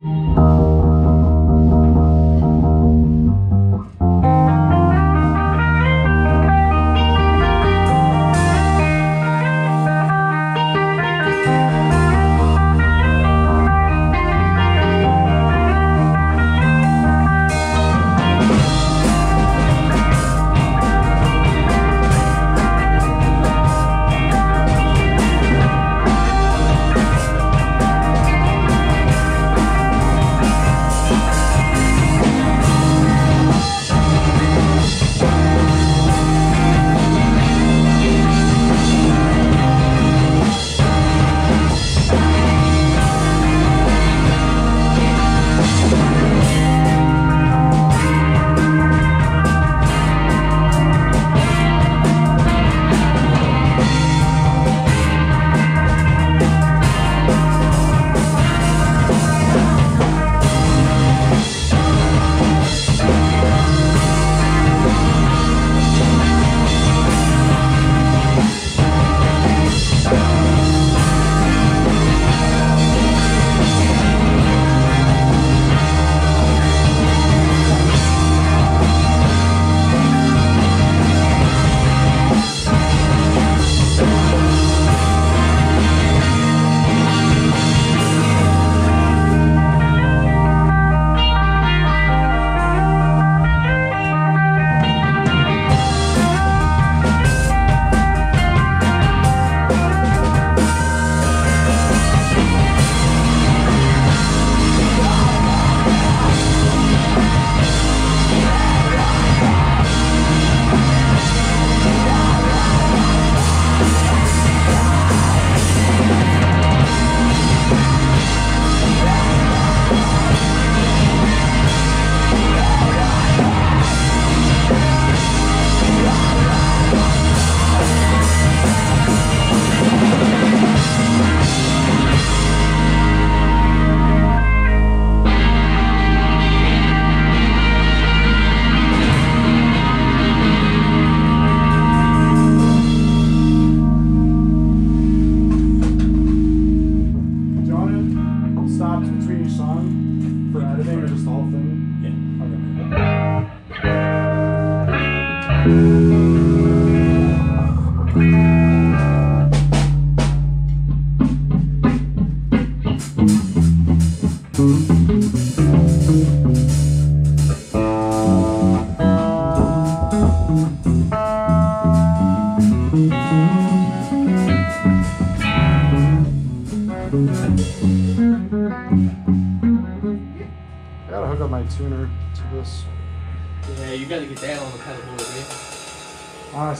Do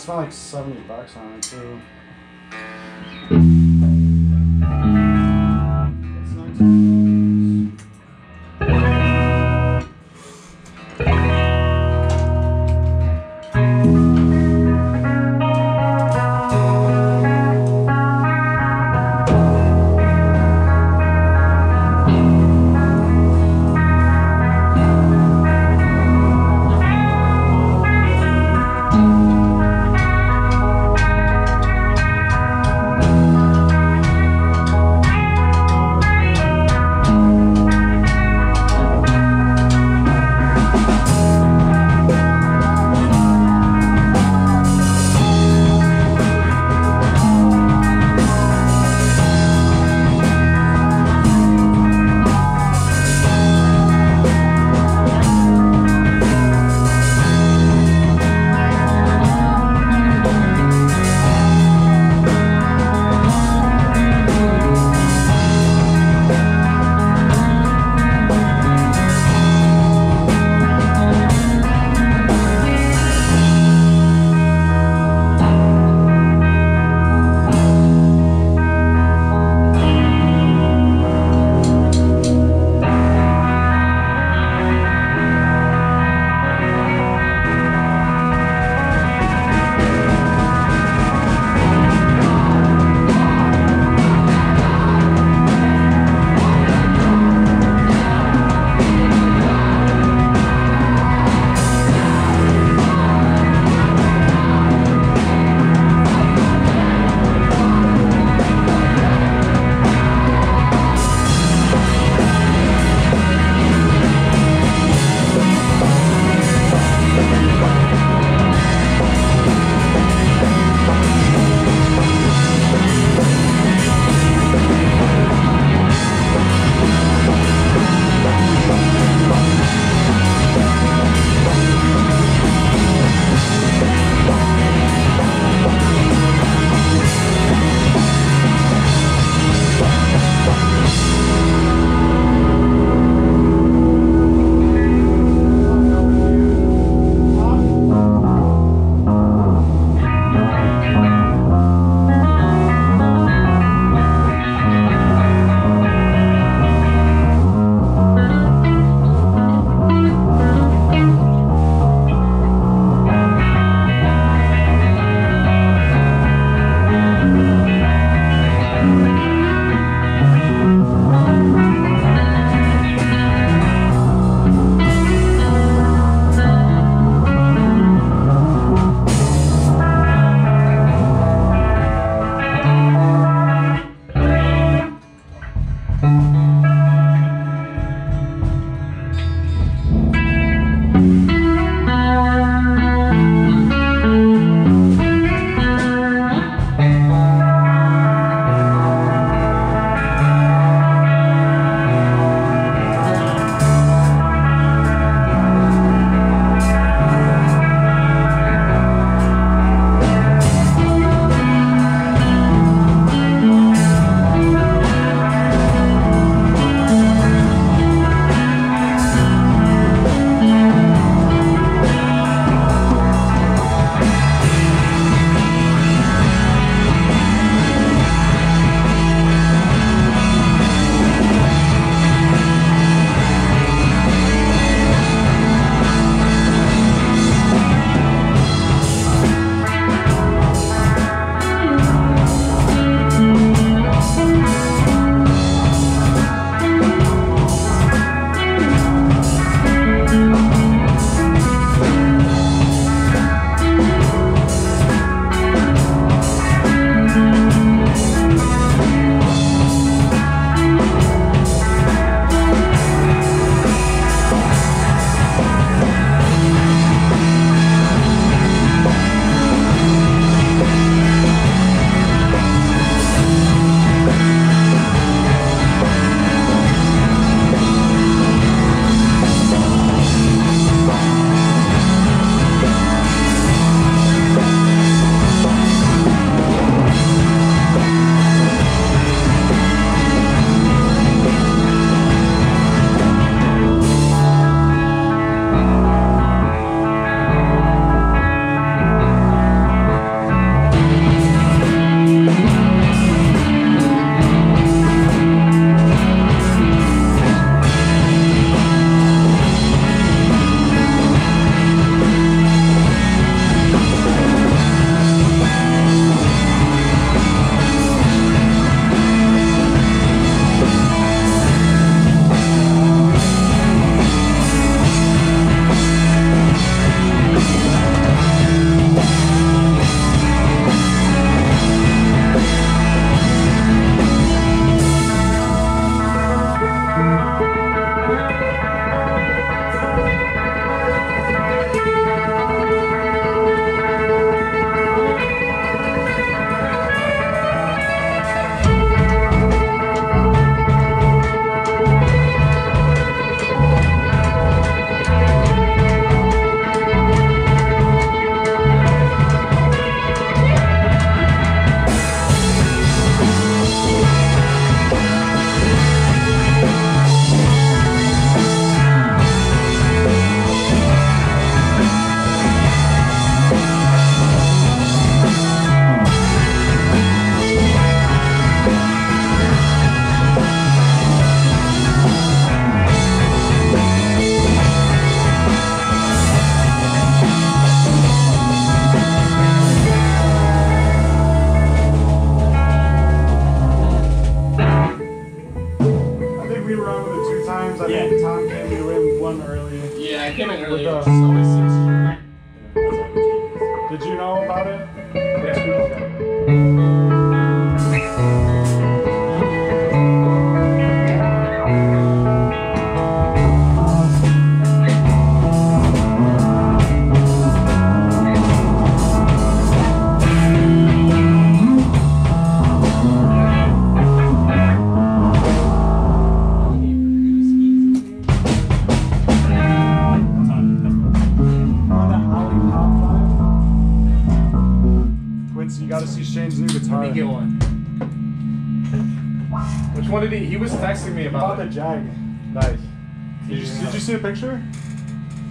spent like 70 bucks on it too.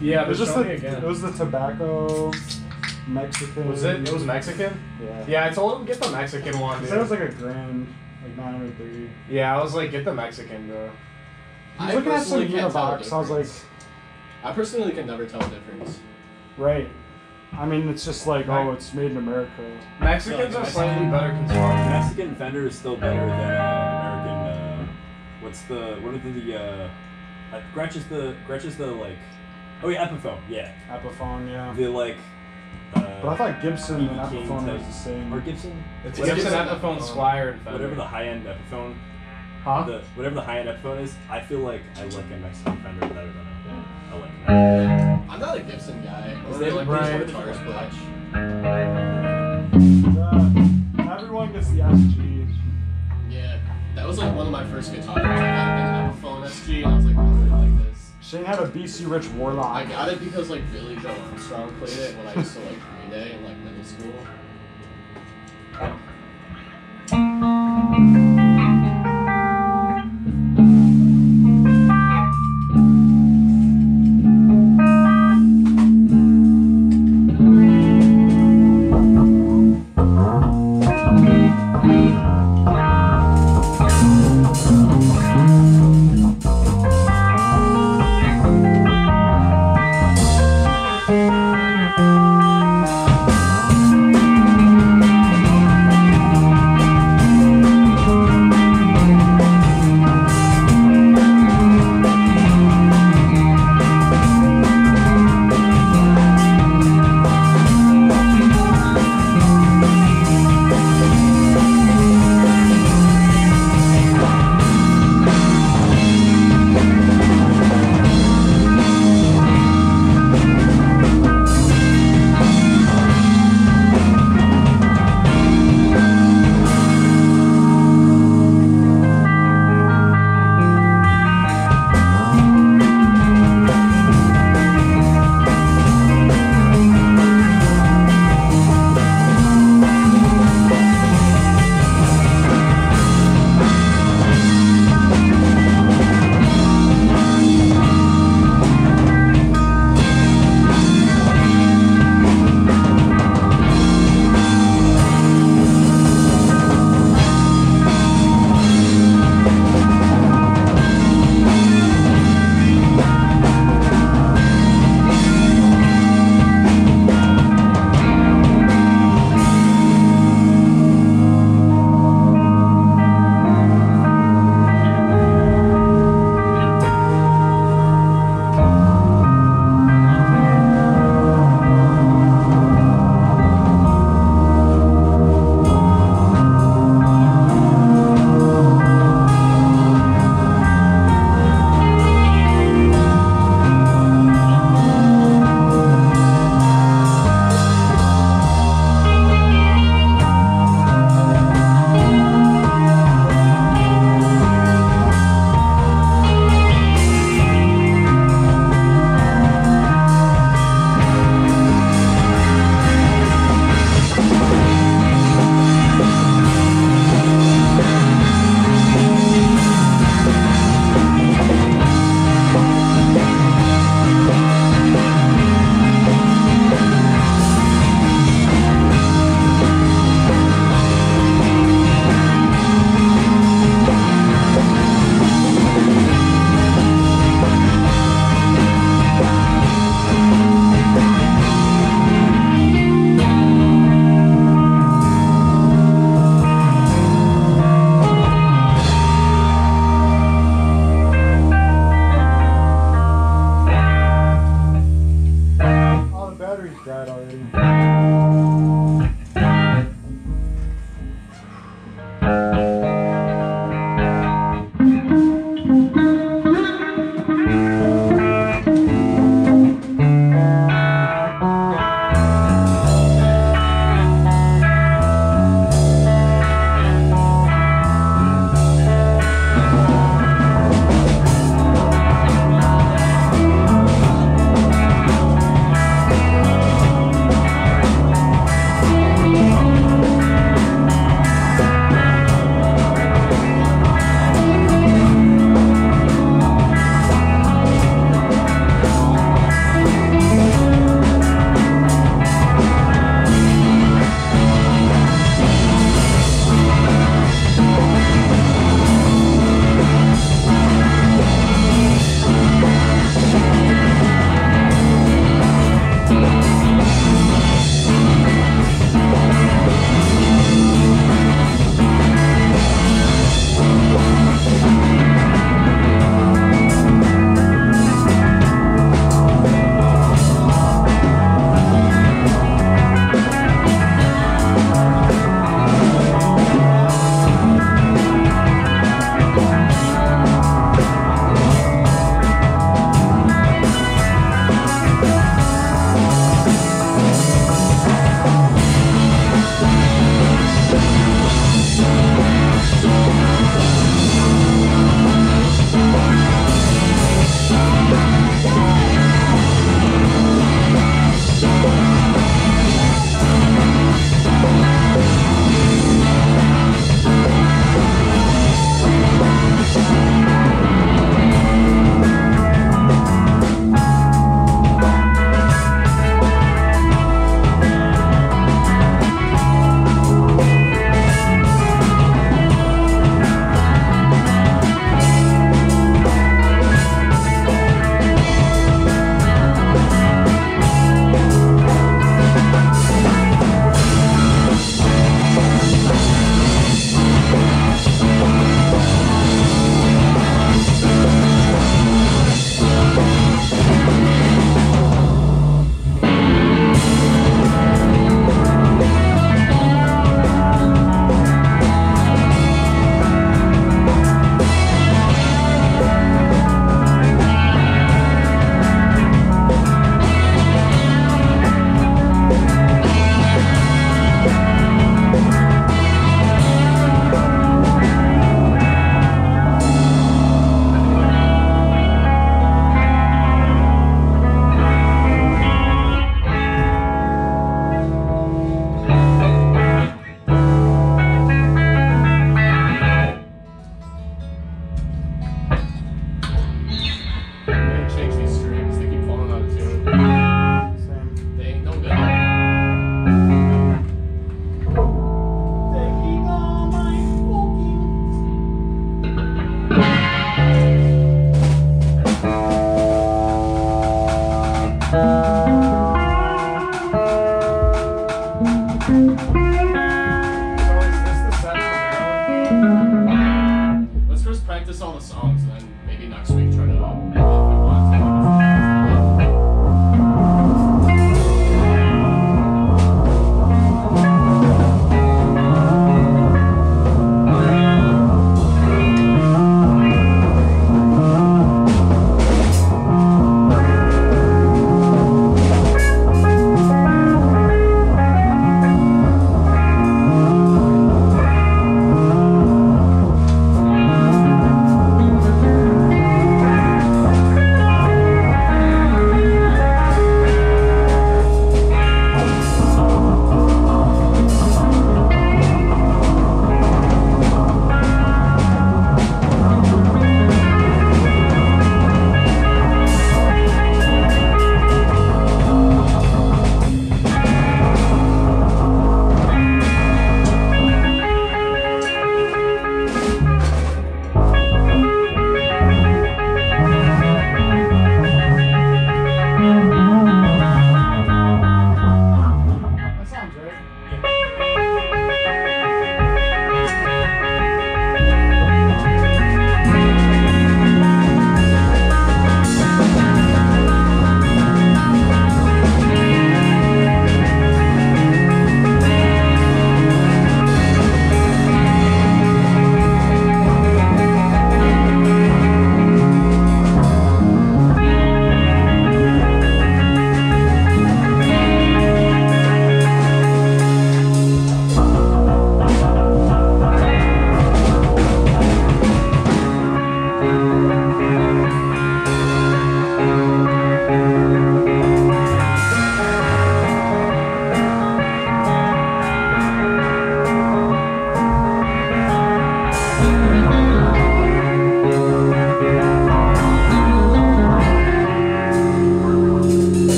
Yeah, It was just the, again. it was the tobacco Mexican. Was it? It was Mexican. Yeah. Yeah, I told him get the Mexican one. Dude. it was like a grand, like 930. yeah, I was like, get the Mexican, bro. I was looking at some personally can't tell the Unibox. I was like, difference. I personally can never tell the difference. right. I mean, it's just like, Right. oh, it's made in America. Mexicans are slightly better constructed. Mexican Fender is still better than uh, American. Uh, what's the what are the uh, uh, Gretsch is the Gretsch is the like oh yeah Epiphone yeah Epiphone, yeah. the like. Uh, But I thought Gibson and King Epiphone type- was the same. or Gibson. It's Whatever Gibson, the- Epiphone, Squier, and Fender. Whatever the high end Epiphone, Huh? the whatever the high end Epiphone is, I feel like I like a Mexican Fender better than a, I like. An I'm not a Gibson guy. I Is really it- like Right. these guitars, but Uh, everyone gets the SG. yeah, that was like one of my first guitars. I got an Epiphone SG, and I was like, I really like this. Shane had a BC Rich Warlock. I got it because like Billie Joe Armstrong played it when I used to like Green Day in like middle school. Uh,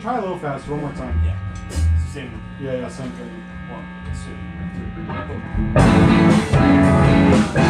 try a little faster one more time. Yeah. Same. Yeah, yeah, same thing. One, two, three.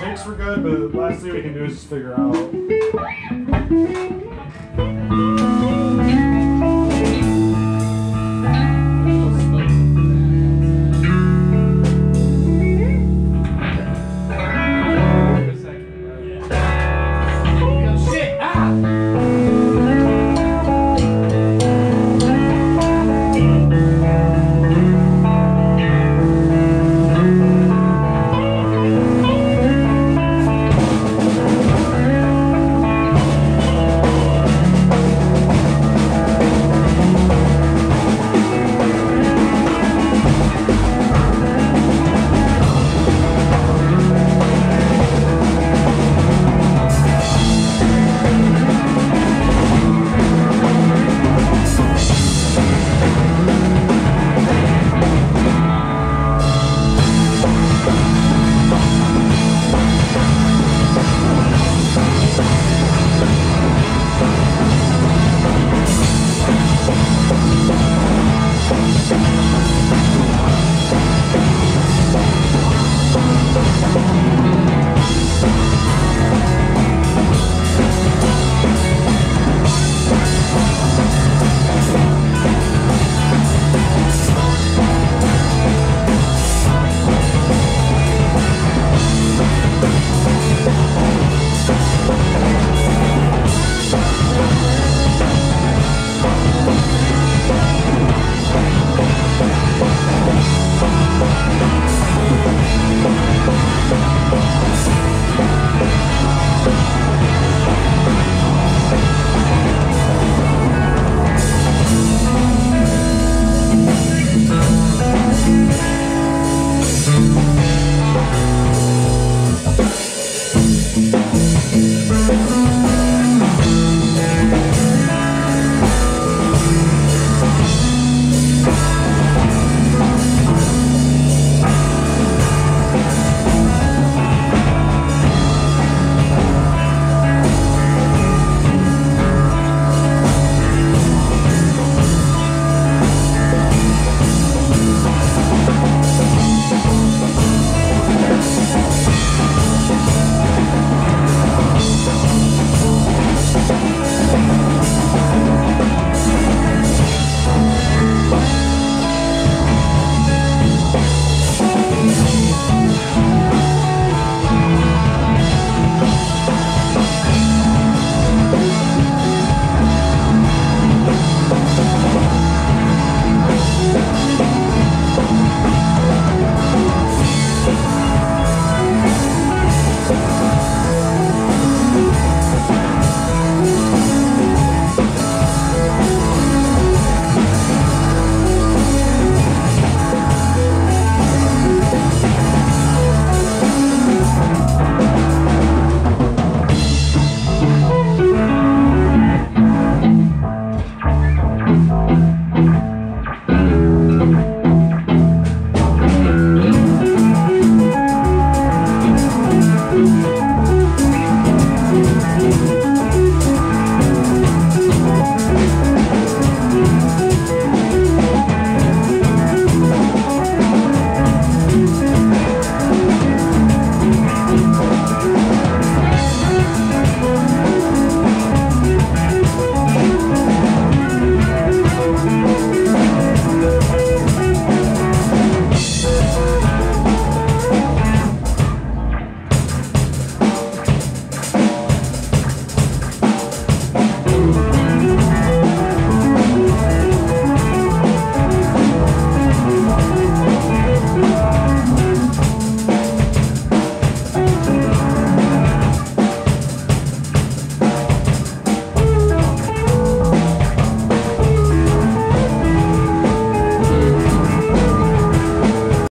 Takes were good, but